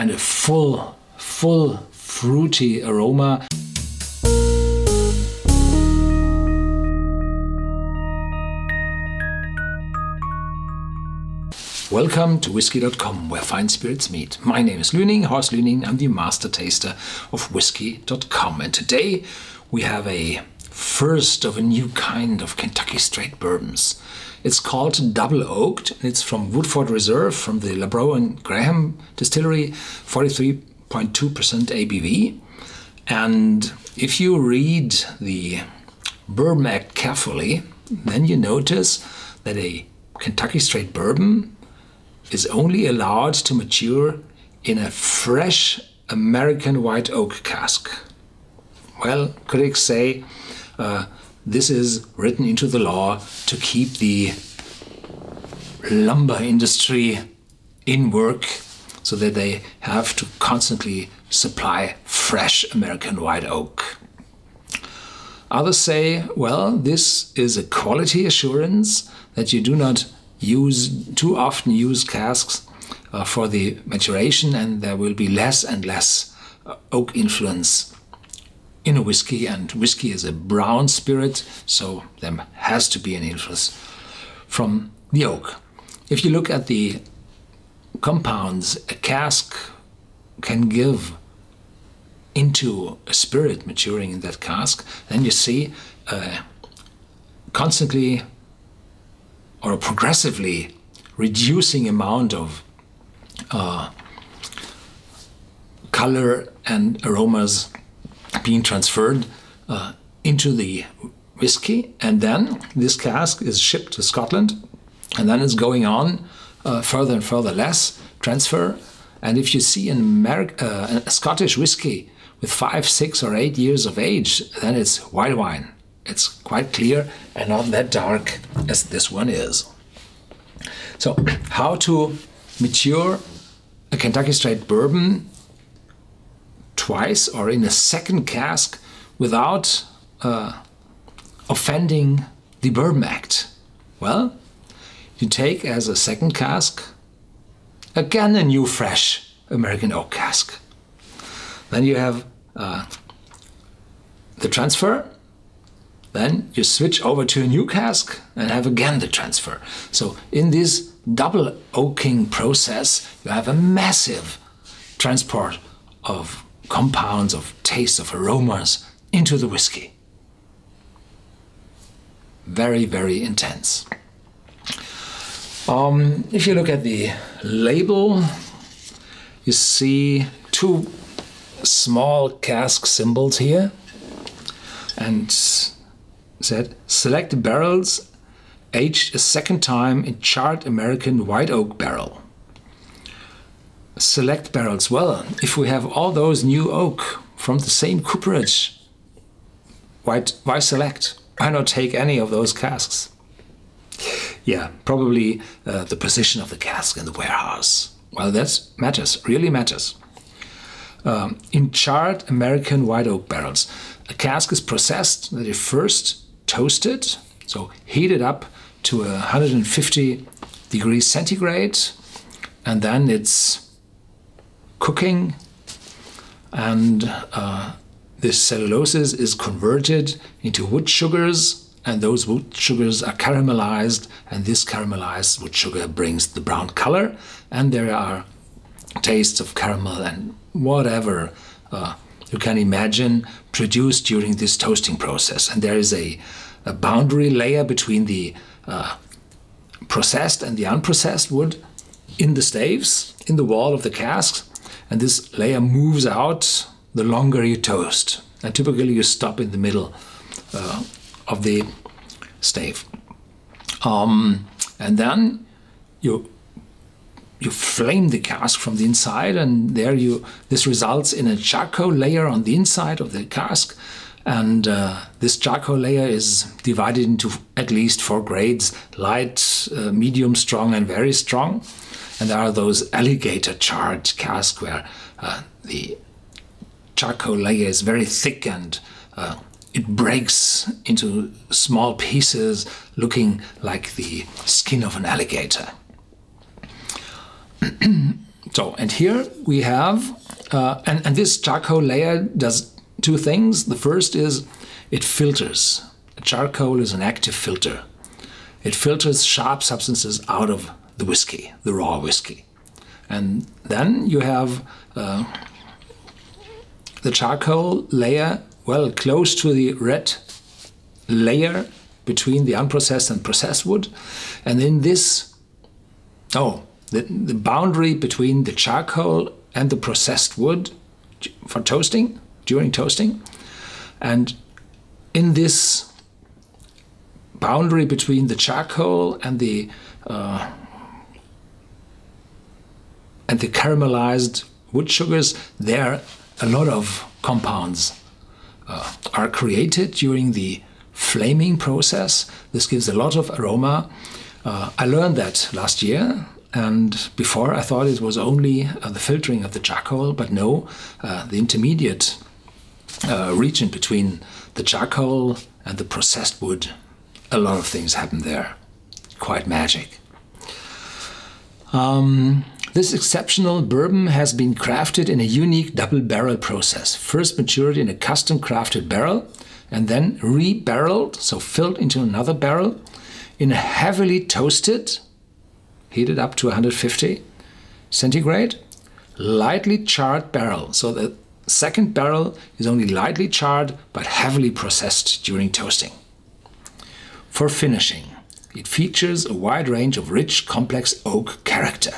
and a full, full fruity aroma. Welcome to whisky.com, where fine spirits meet. My name is Lüning, Horst Lüning. I'm the master taster of whisky.com. And today we have a first of a new kind of Kentucky straight bourbons. It's called Double Oaked, and it's from Woodford Reserve from the Labrot and Graham distillery, 43.2% ABV. And if you read the Bourbon Act carefully, then you notice that a Kentucky straight bourbon is only allowed to mature in a fresh American white oak cask. Well, critics say uh, this is written into the law to keep the lumber industry in work so that they have to constantly supply fresh American white oak. Others say, well, this is a quality assurance that you do not use too often use casks uh, for the maturation and there will be less and less uh, oak influence in a whiskey and whiskey is a brown spirit so there has to be an influence from the oak. If you look at the compounds a cask can give into a spirit maturing in that cask, then you see uh, constantly or progressively reducing amount of uh, color and aromas being transferred uh, into the whiskey, and then this cask is shipped to Scotland, and then it's going on uh, further and further less transfer. And if you see an Ameri- uh, a Scottish whiskey with five, six, or eight years of age, then it's white wine. It's quite clear and not that dark as this one is. So, how to mature a Kentucky Straight bourbon twice or in a second cask without uh, offending the Bourbon Act? Well, you take as a second cask again a new fresh American oak cask. Then you have uh, the transfer then you switch over to a new cask and have again the transfer. So in this double oaking process, you have a massive transport of compounds, of tastes, of aromas into the whiskey. Very, very intense. Um, if you look at the label, you see two small cask symbols here. And said select barrels aged a second time in charred American white oak barrel. Select barrels. Well, if we have all those new oak from the same cooperage, why, why select? Why not take any of those casks? Yeah, probably uh, the position of the cask in the warehouse. Well, that matters, really matters. Um, in charred American white oak barrels, a cask is processed that is first toasted, so heated up to 150 degrees centigrade, and then it's cooking, and uh, this celluloses is converted into wood sugars, and those wood sugars are caramelized, and this caramelized wood sugar brings the brown color, and there are tastes of caramel and whatever uh, you can imagine produced during this toasting process. And there is a, a boundary layer between the uh, processed and the unprocessed wood in the staves, in the wall of the casks. And this layer moves out the longer you toast. And typically you stop in the middle uh, of the stave. Um, and then you you flame the cask from the inside and there you this results in a charcoal layer on the inside of the cask and uh, this charcoal layer is divided into at least four grades light uh, medium strong and very strong and there are those alligator charred casks where uh, the charcoal layer is very thick and uh, it breaks into small pieces looking like the skin of an alligator So, and here we have, uh, and, and this charcoal layer does two things. The first is it filters. Charcoal is an active filter. It filters sharp substances out of the whiskey, the raw whiskey. And then you have uh, the charcoal layer, well, close to the red layer between the unprocessed and processed wood. And in this, oh, the, the boundary between the charcoal and the processed wood for toasting, during toasting. And in this boundary between the charcoal and the uh, and the caramelized wood sugars, there a lot of compounds uh, are created during the flaming process. This gives a lot of aroma. Uh, I learned that last year, and before I thought it was only uh, the filtering of the charcoal, but no, uh, the intermediate uh, region between the charcoal and the processed wood, a lot of things happen there. Quite magic. Um, this exceptional bourbon has been crafted in a unique double barrel process. First matured in a custom crafted barrel and then re-barreled, so filled into another barrel in a heavily toasted, heated up to 150 centigrade, lightly charred barrel. So the second barrel is only lightly charred but heavily processed during toasting. For finishing, it features a wide range of rich, complex oak character.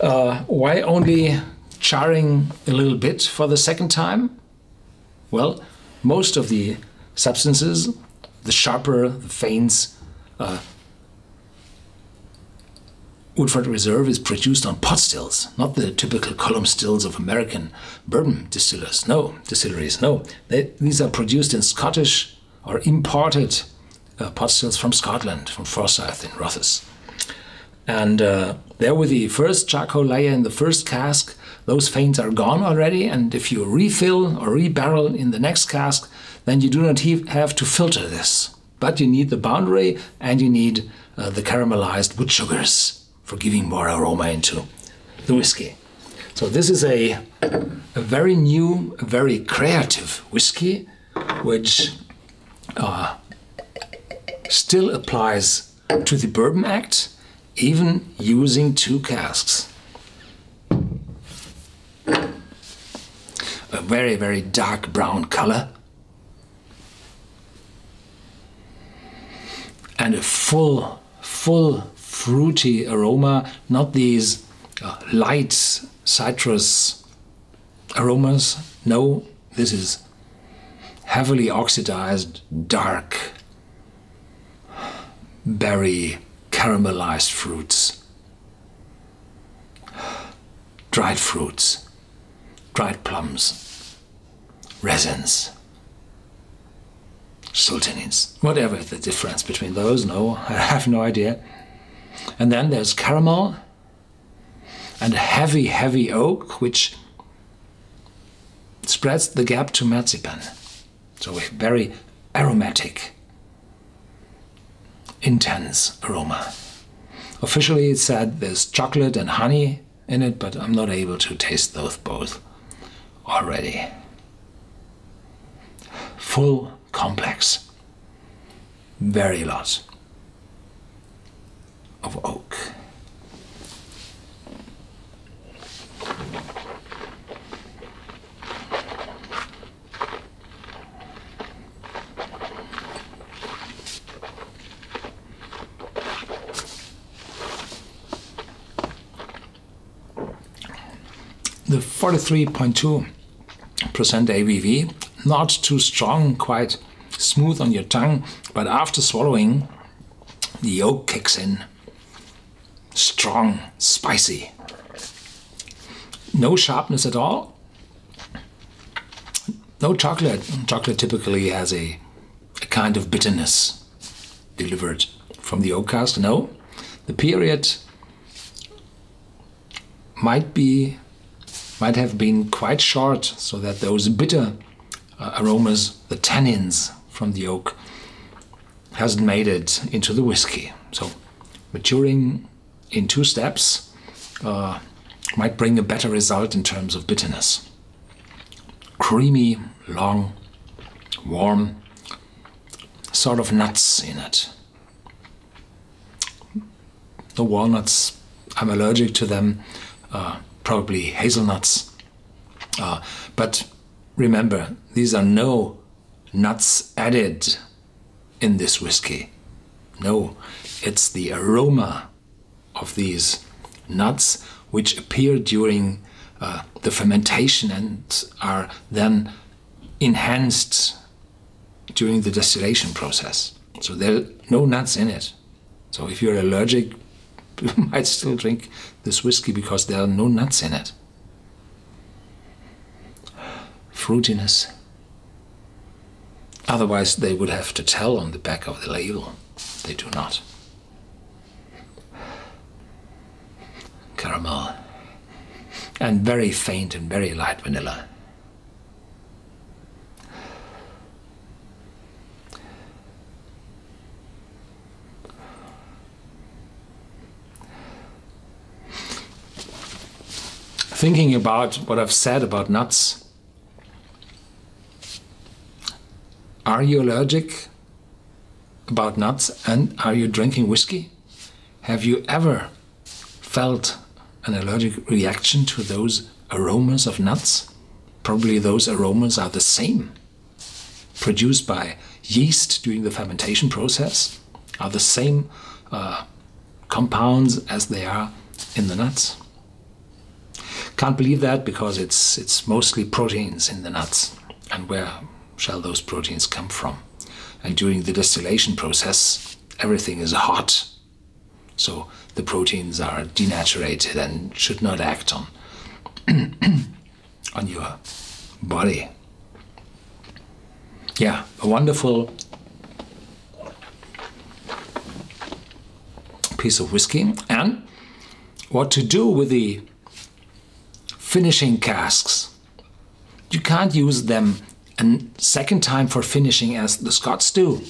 Uh, why only charring a little bit for the second time? Well, most of the substances, the sharper, the faints, uh, Woodford Reserve is produced on pot stills, not the typical column stills of American bourbon distillers. No, distilleries. No, they, these are produced in Scottish or imported uh, pot stills from Scotland, from Forsyth in Rothes. And uh, there with the first charcoal layer in the first cask, those faints are gone already. And if you refill or rebarrel in the next cask, then you do not have to filter this. But you need the boundary and you need uh, the caramelized wood sugars for giving more aroma into the whiskey. So this is a, a very new, very creative whiskey, which uh, still applies to the Bourbon Act even using two casks. A very, very dark brown color. And a full, full fruity aroma, not these uh, light citrus aromas. No, this is heavily oxidized, dark berry caramelized fruits, dried fruits, dried plums, resins, sultanins, whatever the difference between those, no, I have no idea. And then there's caramel and heavy, heavy oak, which spreads the gap to marzipan. So very aromatic intense aroma. Officially, it said there's chocolate and honey in it, but I'm not able to taste those both already. Full complex, very lot of oak. The 43.2% ABV, not too strong, quite smooth on your tongue, but after swallowing, the oak kicks in. Strong, spicy. No sharpness at all. No chocolate. Chocolate typically has a, a kind of bitterness delivered from the oak cask. No, the period might be might have been quite short so that those bitter uh, aromas, the tannins from the oak, hasn't made it into the whiskey. So maturing in two steps uh, might bring a better result in terms of bitterness. Creamy, long, warm, sort of nuts in it. The walnuts, I'm allergic to them, uh, probably hazelnuts. Uh, but remember, these are no nuts added in this whiskey. No, it's the aroma of these nuts which appear during uh, the fermentation and are then enhanced during the distillation process. So there are no nuts in it. So if you're allergic, might still drink this whiskey because there are no nuts in it. Fruitiness. Otherwise, they would have to tell on the back of the label. They do not. Caramel. And very faint and very light vanilla. Thinking about what I've said about nuts, are you allergic about nuts and are you drinking whiskey? Have you ever felt an allergic reaction to those aromas of nuts? Probably those aromas are the same. Produced by yeast during the fermentation process, are the same uh, compounds as they are in the nuts. Can't believe that because it's it's mostly proteins in the nuts. And where shall those proteins come from? And during the distillation process, everything is hot. So the proteins are denatured and should not act on on your body. Yeah, a wonderful piece of whiskey. And what to do with the finishing casks. You can't use them a second time for finishing as the Scots do,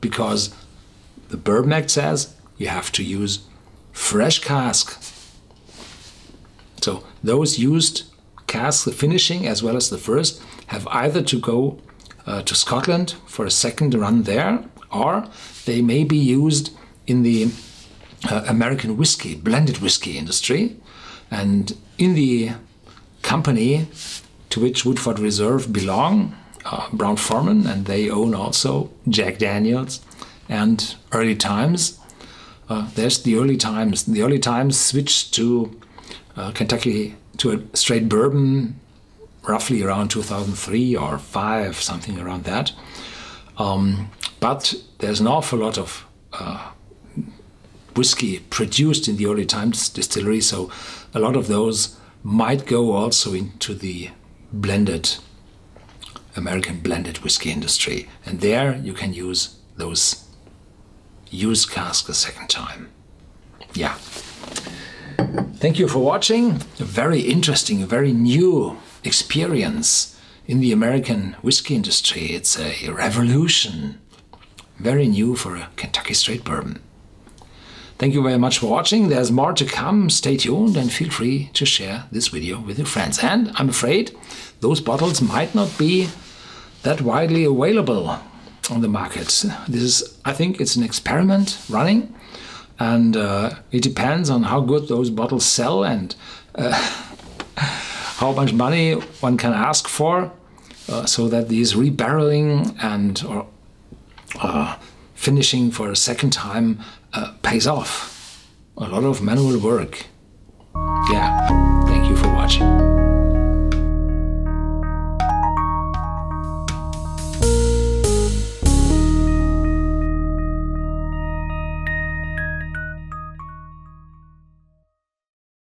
because the Bourbon Act says you have to use fresh cask. So those used casks, the finishing as well as the first, have either to go uh, to Scotland for a second run there, or they may be used in the uh, American whiskey, blended whiskey industry. And in the company to which Woodford Reserve belong, uh, Brown Forman, and they own also Jack Daniels and Early Times. Uh, there's the early times. The early times switched to uh, Kentucky to a straight bourbon roughly around 2003 or 5, something around that. Um, but there's an awful lot of uh, whiskey produced in the early times distillery, so a lot of those might go also into the blended American blended whiskey industry. And there you can use those used casks a second time. Yeah. Thank you for watching. A very interesting, a very new experience in the American whiskey industry. It's a revolution. Very new for a Kentucky straight bourbon. Thank you very much for watching. There's more to come. Stay tuned and feel free to share this video with your friends. And I'm afraid those bottles might not be that widely available on the market. This is, I think, it's an experiment running, and uh, it depends on how good those bottles sell and uh, how much money one can ask for, uh, so that these rebarreling and or uh, finishing for a second time uh, pays off. A lot of manual work. Yeah, thank you for watching.